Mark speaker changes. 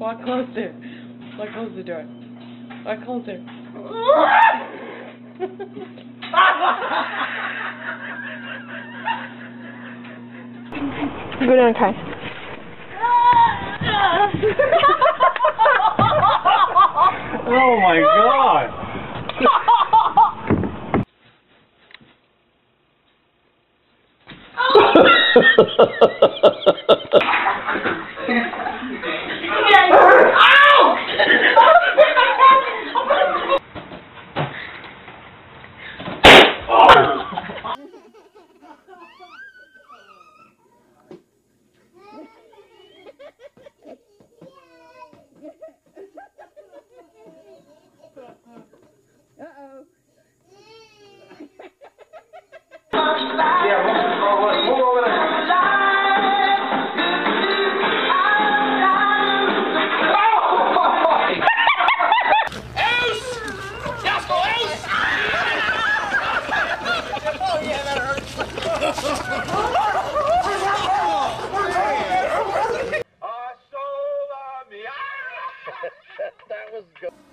Speaker 1: Walk closer. Walk closer to it. Walk closer.
Speaker 2: Go down and cry.
Speaker 3: Oh my god! that was good.